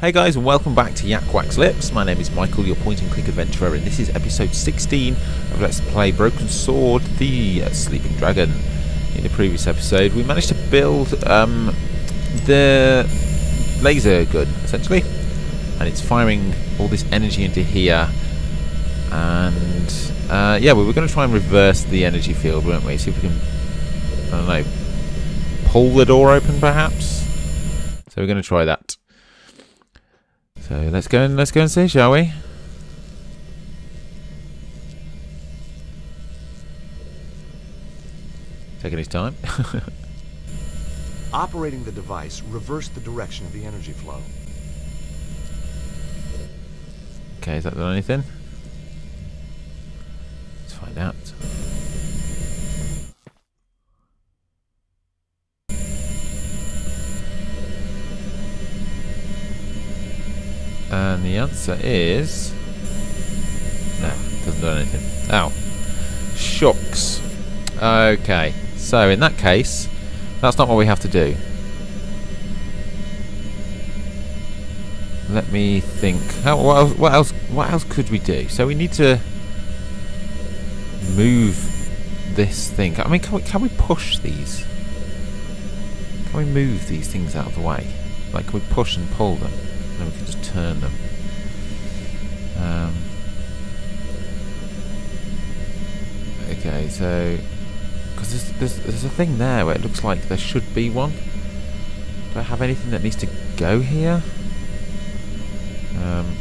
Hey guys, and welcome back to Yak Wax Lips. My name is Michael, your point and click adventurer, and this is episode 16 of Let's Play Broken Sword the Sleeping Dragon. In the previous episode, we managed to build um, the laser gun, essentially, and it's firing all this energy into here. And uh, yeah, we were going to try and reverse the energy field, weren't we? See if we can, I don't know, pull the door open, perhaps. So we're going to try that. So let's go and let's go and see, shall we? Taking his time. Operating the device reversed the direction of the energy flow. okay, is that done anything? Let's find out. And the answer is... No, doesn't do anything. Ow. Shucks. Okay, so in that case, that's not what we have to do. Let me think. How, what, else, what else? What else could we do? So we need to move this thing. I mean, can we, can we push these? Can we move these things out of the way? Like, can we push and pull them? Then we can just turn them. Um, okay, so because there's, there's there's a thing there where it looks like there should be one. Do I have anything that needs to go here? Um,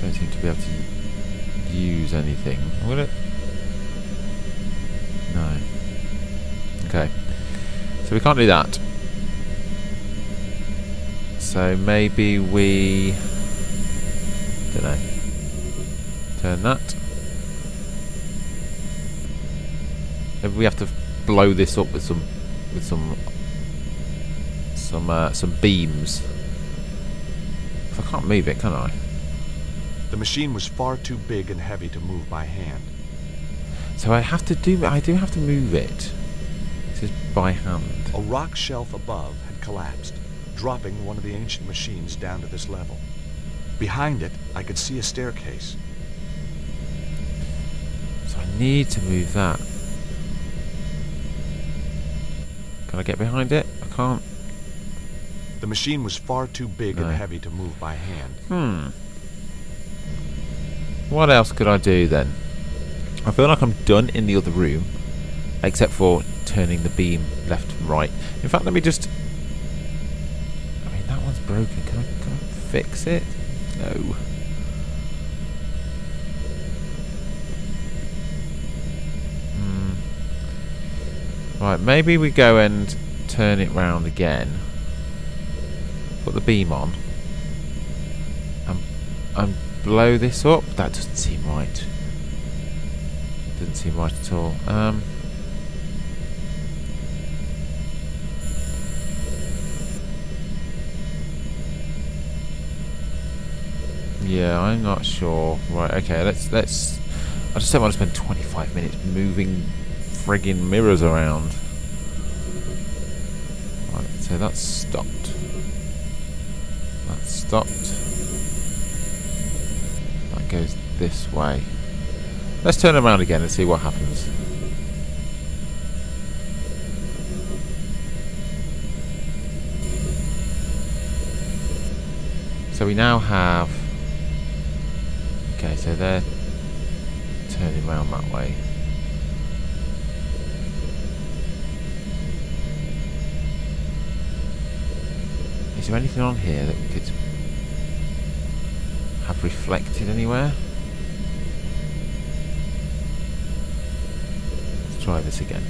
don't seem to be able to use anything. Will it? No. Okay. So we can't do that. So maybe we don't know. Turn that. Maybe we have to blow this up with some with some some uh, some beams. I can't move it, can I? The machine was far too big and heavy to move by hand. So I have to do. I do have to move it. This is by hand. A rock shelf above had collapsed, dropping one of the ancient machines down to this level. Behind it, I could see a staircase. So I need to move that. Can I get behind it? I can't. The machine was far too big No. and heavy to move by hand. Hmm. What else could I do then? I feel like I'm done in the other room, except for turning the beam left and right. In fact, let me just. I mean, that one's broken. Can I, can I fix it? No. Hmm. Right, maybe we go and turn it round again. Put the beam on. And, and blow this up. That doesn't seem right. Doesn't seem right at all. Um. Yeah, I'm not sure. Right, okay, let's let's I just don't want to spend 25 minutes moving friggin' mirrors around. Right, so that's stopped. That's stopped. That goes this way. Let's turn around again and see what happens. So we now have... Okay, so they're turning around that way. Is there anything on here that we could have reflected anywhere? Let's try this again.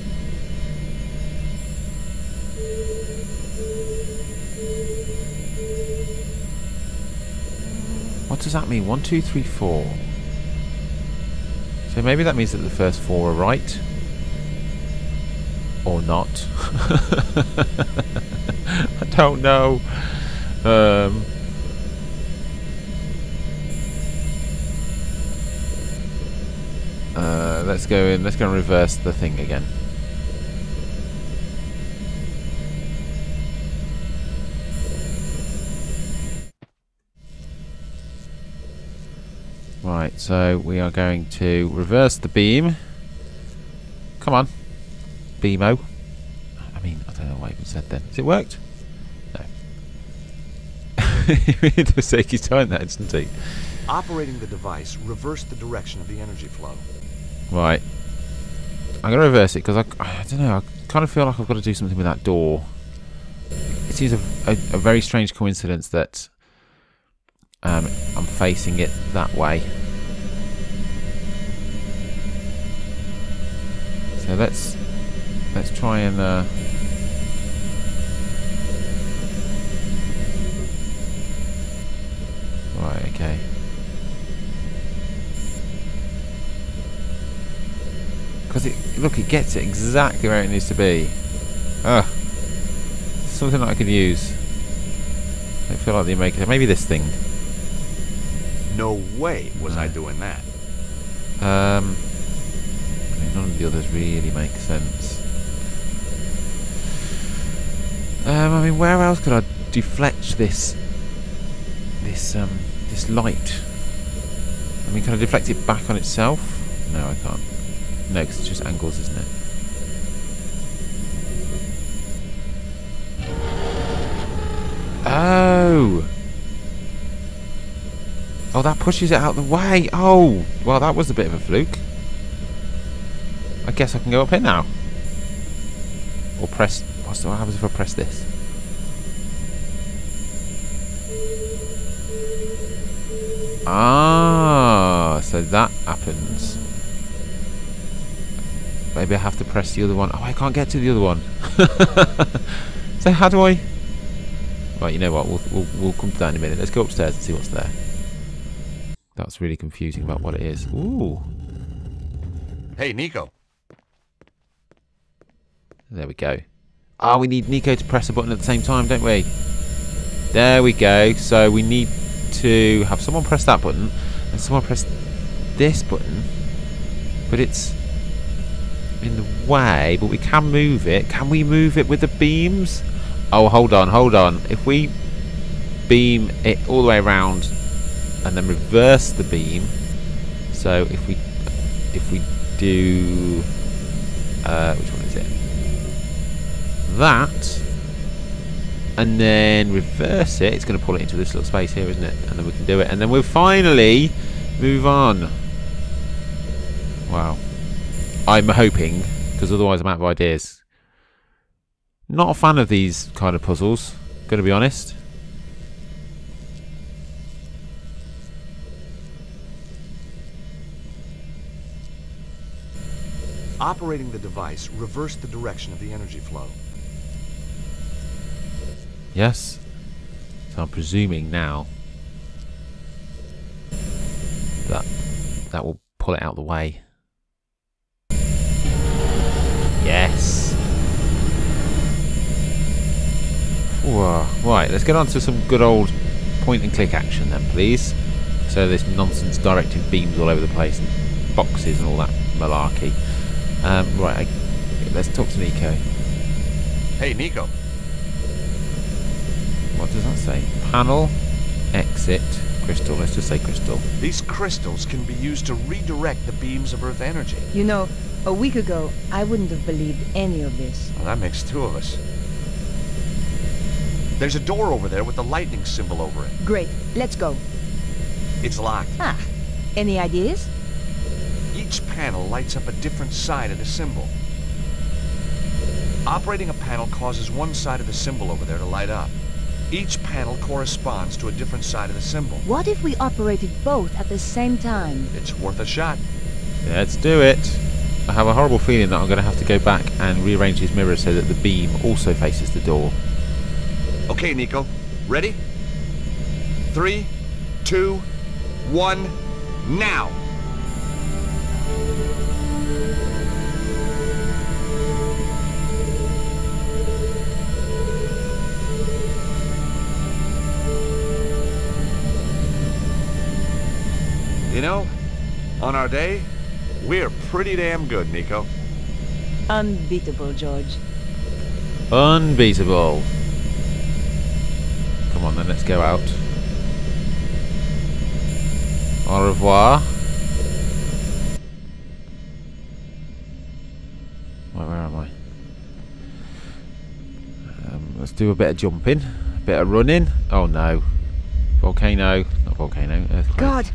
What does that mean? One, two, three, four. So maybe that means that the first four are right or not. I don't know. Um, uh, let's go in. Let's go and reverse the thing again. Right, so we are going to reverse the beam. Come on. Beamo. I mean, I don't know what I even said then. Has it worked? No. he mistake his time that, didn't he? Operating the device reversed the direction of the energy flow. Right. I'm going to reverse it because I, I don't know, I kind of feel like I've got to do something with that door. It seems a, a, a very strange coincidence that um, I'm facing it that way. So let's let's try and uh, right, okay. Because it look, it gets it exactly where it needs to be. Ugh. Something that I could use. I feel like they make it. Maybe this thing. No way was No. I doing that. Um, I mean, none of the others really make sense. Um, I mean, where else could I deflect this? This um, this light. I mean, can I deflect it back on itself? No, I can't. No, because it's just angles, isn't it? Oh. Oh, that pushes it out the way. Oh, well, that was a bit of a fluke. I guess I can go up here now. Or press... What happens if I press this? Ah, so that happens. Maybe I have to press the other one. Oh, I can't get to the other one. so how do I... Right, you know what? We'll, we'll, we'll come to that in a minute. Let's go upstairs and see what's there. That's really confusing about what it is. Ooh, Hey, Nico. there we go. Ah, we need Nico to press a button at the same time, don't we? There we go. So we need to have someone press that button and someone press this button. But it's in the way, but we can move it. Can we move it with the beams? Oh, hold on, hold on. If we beam it all the way around and then reverse the beam, so if we if we do uh, which one is it? That and then reverse it. It's going to pull it into this little space here, isn't it? And then we can do it, and then we'll finally move on. Wow. I'm hoping, because otherwise I'm out of ideas. Not a fan of these kind of puzzles, going to be honest. Operating the device reversed the direction of the energy flow. Yes. So I'm presuming now that that will pull it out the way. Yes. Whoa. Right, let's get on to some good old point and click action then, please. So this nonsense directed beams all over the place and boxes and all that malarkey. Um, right, I, let's talk to Nico. Hey, Nico. What does that say? Panel, exit, crystal. Let's just say crystal. These crystals can be used to redirect the beams of Earth energy. You know, a week ago, I wouldn't have believed any of this. Well, that makes two of us. There's a door over there with the lightning symbol over it. Great, let's go. It's locked. Ah, any ideas? Each panel lights up a different side of the symbol. Operating a panel causes one side of the symbol over there to light up. Each panel corresponds to a different side of the symbol. What if we operated both at the same time? It's worth a shot. Let's do it. I have a horrible feeling that I'm going to have to go back and rearrange his mirror so that the beam also faces the door. Okay, Nico. Ready? Three, two, one, now! Our day, we're pretty damn good, Nico. Unbeatable, George. Unbeatable. Come on then, let's go out. Au revoir. Wait, where am I? Um, let's do a bit of jumping, a bit of running. Oh no. Volcano. Not volcano. Earthquake. God,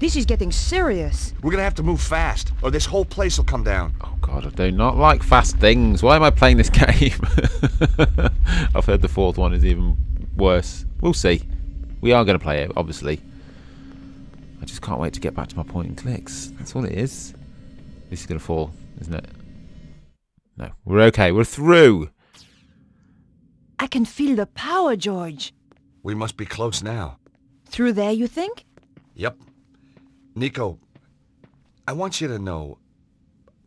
this is getting serious. We're gonna have to move fast, or this whole place will come down. Oh god, I do not like fast things. Why am I playing this game? I've heard the fourth one is even worse. We'll see. We are going to play it, obviously. I just can't wait to get back to my point and clicks. That's all it is. This is going to fall, isn't it? No. We're okay. We're through. I can feel the power, George. We must be close now. Through there, you think? Yep. Nico, I want you to know,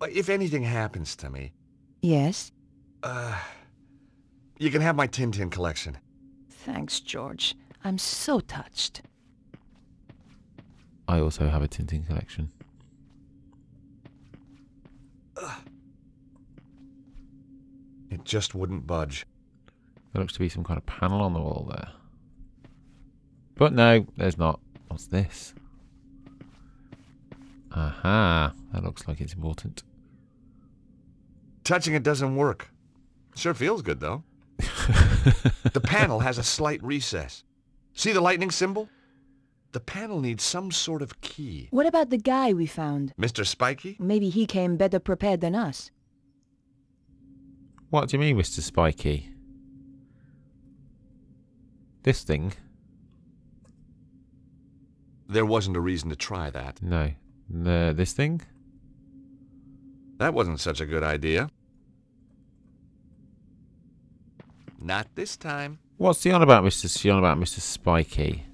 if anything happens to me, Yes. uh, you can have my Tintin collection. Thanks, George. I'm so touched. I also have a Tintin collection. It just wouldn't budge. There looks to be some kind of panel on the wall there. But no, there's not. What's this? Aha. That looks like it's important. Touching it doesn't work. Sure feels good, though. The panel has a slight recess. See the lightning symbol? The panel needs some sort of key. What about the guy we found? Mr. Spiky? Maybe he came better prepared than us. What do you mean, Mr. Spiky? This thing? There wasn't a reason to try that. No. The, this thing? That wasn't such a good idea. Not this time. What's the on about, Mr. She on about Mr. Spiky?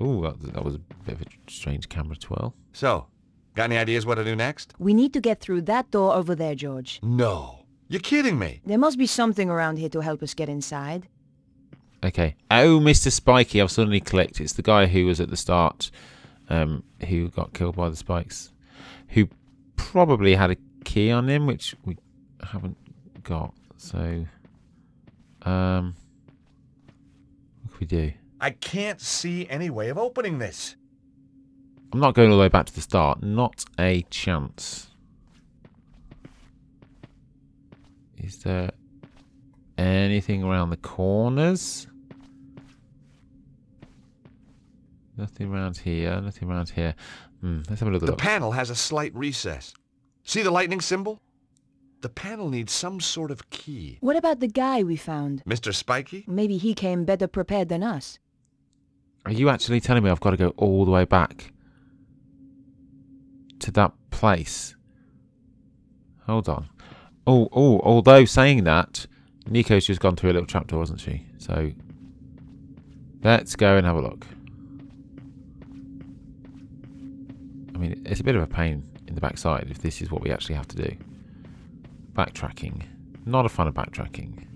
Ooh, that, that was a bit of a strange camera twirl. So, got any ideas what to do next? We need to get through that door over there, George. No. You're kidding me. There must be something around here to help us get inside. Okay. Oh, Mr. Spiky, I've suddenly clicked. It's the guy who was at the start, um, who got killed by the spikes, who probably had a key on him, which we haven't got. So, um, what can we do? I can't see any way of opening this. I'm not going all the way back to the start. Not a chance. Is there anything around the corners? Nothing around here. Nothing around here. Hmm, let's have a look. The look. panel has a slight recess. See the lightning symbol? The panel needs some sort of key. What about the guy we found? Mr. Spiky? Maybe he came better prepared than us. Are you actually telling me I've got to go all the way back to that place? Hold on. Oh, oh, although saying that, Nico's just gone through a little trapdoor, wasn't she? So, let's go and have a look. I mean, it's a bit of a pain in the backside if this is what we actually have to do. Backtracking. Not a fan of backtracking.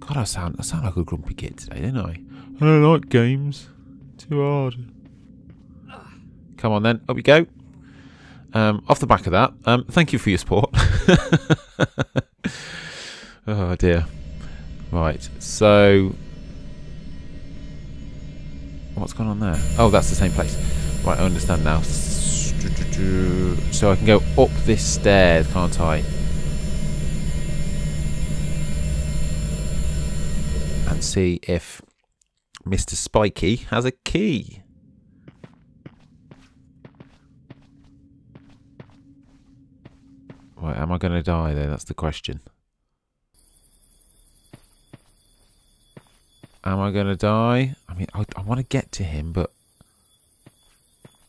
God, I sound, I sound like a grumpy kid today, don't I? I don't like games. Too hard. Come on then, up we go. Um, off the back of that, um, thank you for your support. oh dear. Right, so what's going on there? Oh, that's the same place. Right, I understand now. So I can go up this stairs, can't I? And see if Mr. Spiky has a key. Right, am I going to die there? That's the question. Am I going to die? I mean, I, I want to get to him, but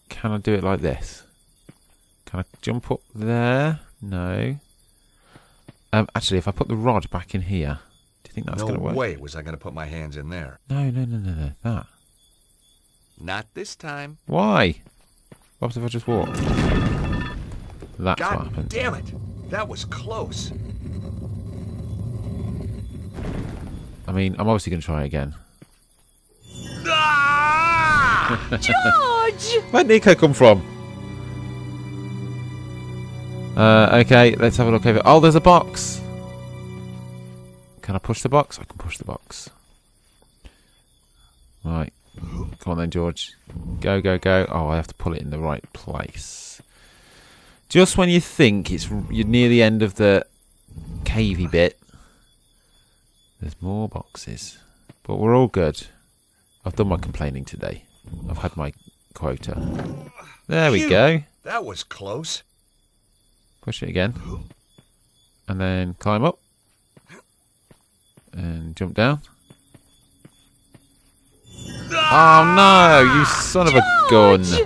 can I do it like this? Can I jump up there? No. Um, actually, if I put the rod back in here, do you think that's no going to work? No way was I going to put my hands in there. No, no, no, no, no. That. Not this time. Why? What if I just walk? That's what God happened. damn it. That was close. I mean, I'm obviously going to try again. Ah! George! Where'd Nico come from? Uh, okay, let's have a look over. Oh, there's a box. Can I push the box? I can push the box. Right, Come on then, George. Go, go, go. Oh, I have to pull it in the right place. Just when you think it's you're near the end of the cavey bit, there's more boxes. But we're all good. I've done my complaining today. I've had my quota. There we go. That was close. Push it again. And then climb up. And jump down. Oh no, you son of a gun.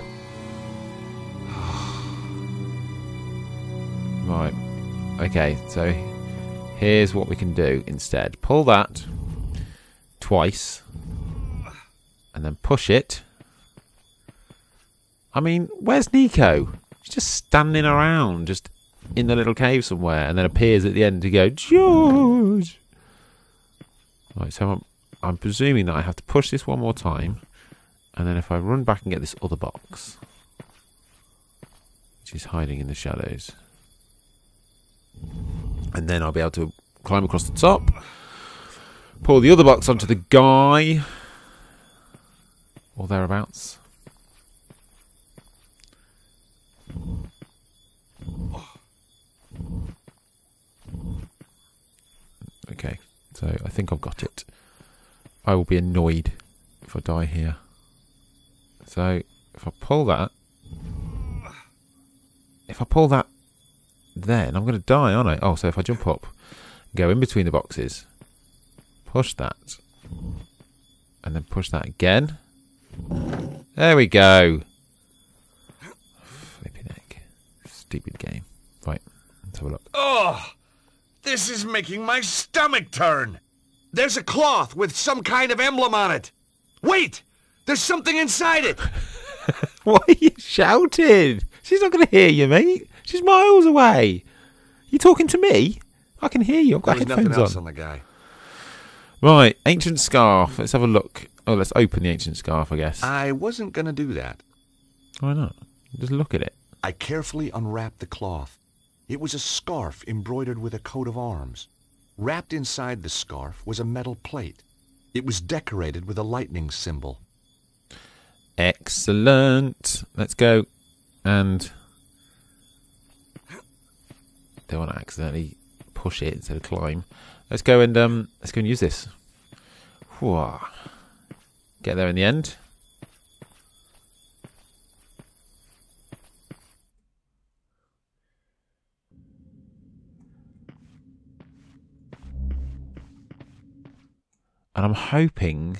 Right. Okay, so here's what we can do instead. Pull that twice. And then push it. I mean, where's Nico? He's just standing around, just in the little cave somewhere, and then appears at the end to go, George! Right, so I'm, I'm presuming that I have to push this one more time, and then if I run back and get this other box, which is hiding in the shadows, and then I'll be able to climb across the top, pull the other box onto the guy, or thereabouts. Okay, so I think I've got it. I will be annoyed if I die here. So if I pull that, if I pull that, then I'm going to die, aren't I? Oh, so if I jump up, go in between the boxes, push that, and then push that again. There we go. Stupid game. Right, let's have a look. Oh, this is making my stomach turn. There's a cloth with some kind of emblem on it. Wait, there's something inside it. Why are you shouting? She's not going to hear you, mate. She's miles away. You talking to me? I can hear you. I've got There's nothing headphones else on. on the guy. Right, ancient scarf. Let's have a look. Oh, let's open the ancient scarf, I guess. I wasn't gonna do that. Why not? Just look at it. I carefully unwrapped the cloth. It was a scarf embroidered with a coat of arms. Wrapped inside the scarf was a metal plate. It was decorated with a lightning symbol. Excellent. Let's go and don't want to accidentally push it instead of climb. Let's go and um let's go and use this. Get there in the end. And I'm hoping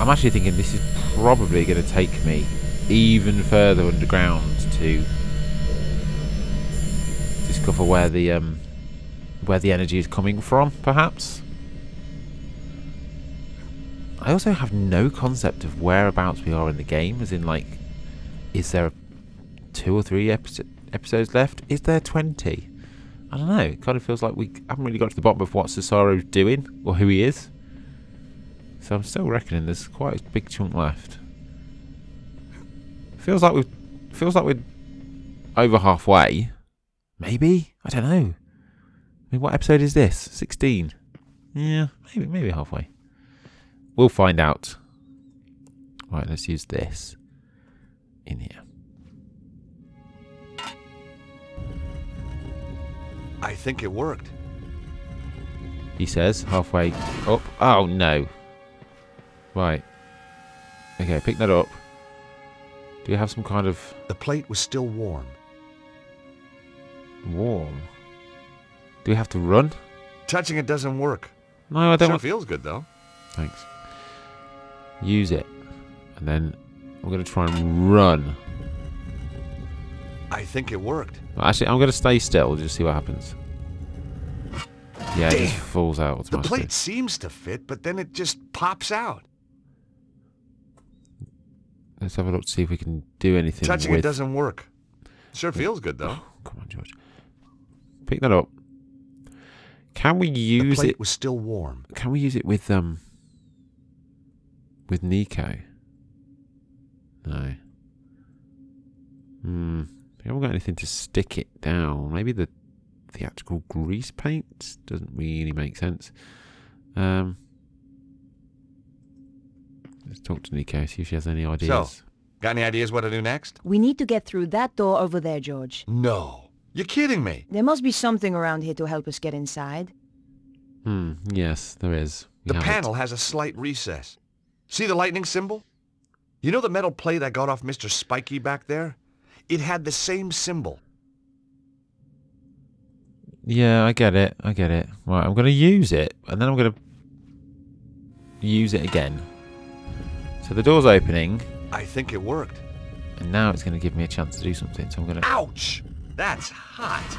I'm actually thinking this is probably going to take me even further underground to discover where the um where the energy is coming from, perhaps. I also have no concept of whereabouts we are in the game, as in like, is there two or three episo- episodes left? Is there twenty? I don't know. It kind of feels like we haven't really got to the bottom of what Susarro's doing or who he is. So I'm still reckoning there's quite a big chunk left. Feels like we've feels like we're over halfway. Maybe? I don't know. I mean what episode is this? Sixteen. Yeah, maybe maybe halfway. We'll find out. Right, let's use this in here. I think it worked. He says, halfway up. Oh no. Right. Okay, pick that up. Do you have some kind of The plate was still warm. warm? Do we have to run? Touching it doesn't work. No, I don't Sure want. feels good though. Thanks. Use it, and then we're gonna try and run. I think it worked. Actually, I'm gonna stay still just see what happens. Yeah, it just falls out The plate seems to fit, but then it just pops out. Let's have a look to see if we can do anything Touching with. it doesn't work. Sure feels good though. Come on, George. Pick that up. Can we The use plate it? was still warm. Can we use it with um? With Nico? No. Hmm. We haven't got anything to stick it down. Maybe the theatrical grease paint doesn't really make sense. Um. Let's talk to Nico, see if she has any ideas. So, Got any ideas what to do next? We need to get through that door over there, George. No. You're kidding me. There must be something around here to help us get inside. Hmm, yes, there is. We The have it. panel has a slight recess. See the lightning symbol? You know the metal plate I got off Mr. Spiky back there? It had the same symbol. Yeah, I get it. I get it. Right, I'm going to use it, and then I'm going to use it again. So the door's opening, I think it worked. and now it's going to give me a chance to do something. So I'm going to... Ouch! That's hot!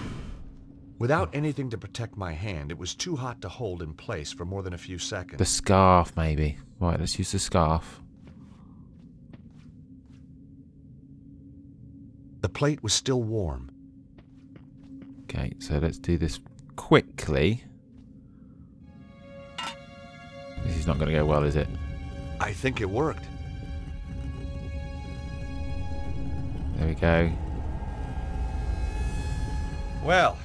Without anything to protect my hand, it was too hot to hold in place for more than a few seconds. The scarf, maybe. Right, let's use the scarf. Plate was still warm. Okay, so let's do this quickly. This is not going to go well, is it? I think it worked. There we go. Well,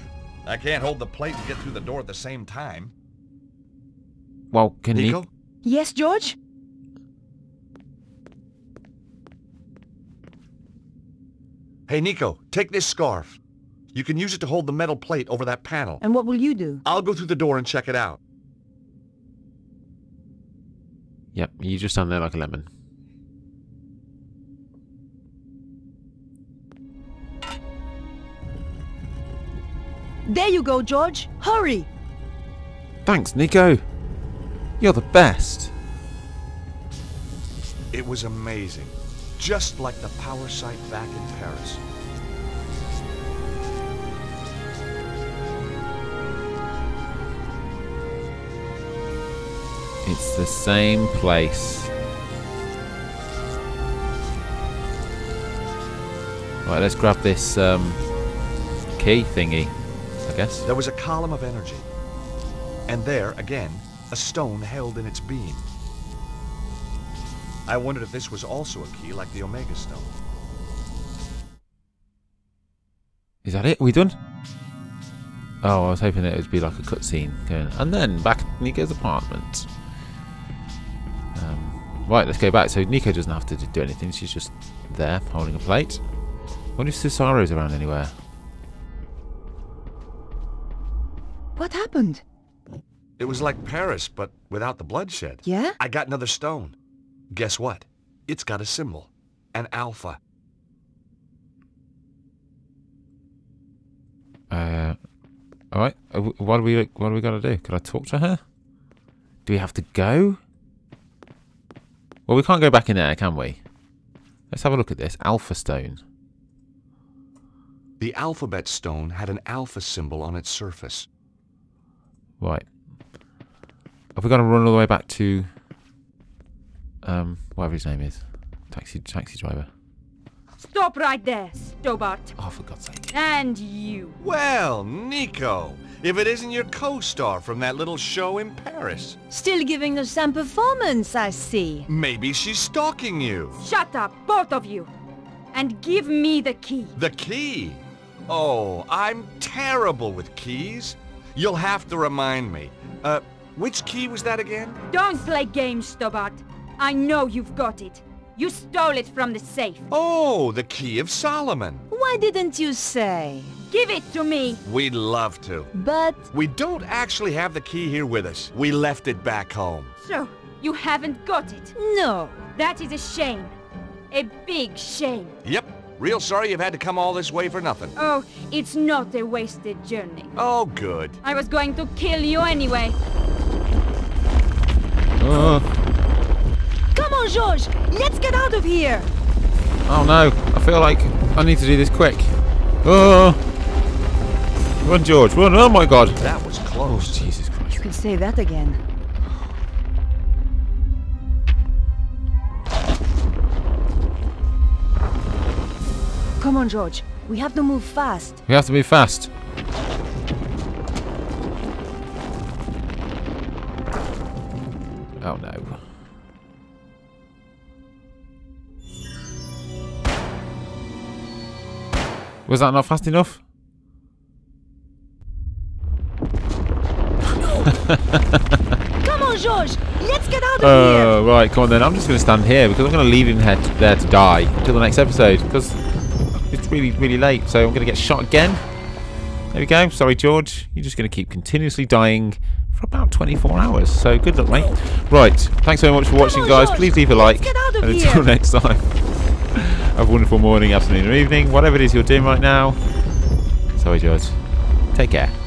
I can't hold the plate and get through the door at the same time. Well, can Nico? you... Yes, George? Hey, Nico, take this scarf. You can use it to hold the metal plate over that panel. And what will you do? I'll go through the door and check it out. Yep, you just stand there like a lemon. There you go, George. Hurry! Thanks, Nico. You're the best. It was amazing. Just like the power site back in Paris. It's the same place. Right, let's grab this um, key thingy, I guess. There was a column of energy. And there, again, a stone held in its beam. I wondered if this was also a key like the Omega Stone. Is that it? Are we done? Oh, I was hoping it would be like a cutscene going, and then back at Nico's apartment. Um, right, let's go back. So Nico doesn't have to do anything; she's just there holding a plate. wonder if Susarro's around anywhere. What happened? It was like Paris, but without the bloodshed. Yeah? I got another stone. Guess what? It's got a symbol. An alpha. Uh, all right. uh, What do we what do we got to do? Can I talk to her? Do we have to go? Well, we can't go back in there, can we? Let's have a look at this Alpha Stone. The alphabet stone had an alpha symbol on its surface. Right. Have we got to run all the way back to um whatever his name is, taxi taxi driver? Stop right there, Stobbart. Oh, for God's sake! And you. Well, Nico, if it isn't your co-star from that little show in Paris. Still giving us some performance, I see. Maybe she's stalking you. Shut up, both of you. And give me the key. The key? Oh, I'm terrible with keys. You'll have to remind me. Uh, which key was that again? Don't play games, Stobbart. I know you've got it. You stole it from the safe. Oh, the key of Solomon. Why didn't you say? Give it to me. We'd love to. But We don't actually have the key here with us. We left it back home. So, you haven't got it. no. That is a shame. A big shame. Yep. Real sorry you've had to come all this way for nothing. Oh, it's not a wasted journey. Oh, good. I was going to kill you anyway. Oh, Come George! Let's get out of here! oh no! I feel like I need to do this quick. Oh! Run, George! Run! Oh my God! That was Oh close. Jesus Christ! You can say that again. Come on, George. We have to move fast. We have to move fast. Oh no. Was that not fast enough? Come Bonjour, George. Let's get out of Oh, right, come on then. I'm just going to stand here because I'm going to leave him there to, there to die until the next episode because it's really, really late. So I'm going to get shot again. There we go. Sorry, George. You're just going to keep continuously dying for about 24 hours. So good luck, mate. Right. Thanks very much for watching, on, guys. George. Please leave a like. get out of and here. until next time, have a wonderful morning, afternoon, or evening, whatever it is you're doing right now. Sorry, George. Take care.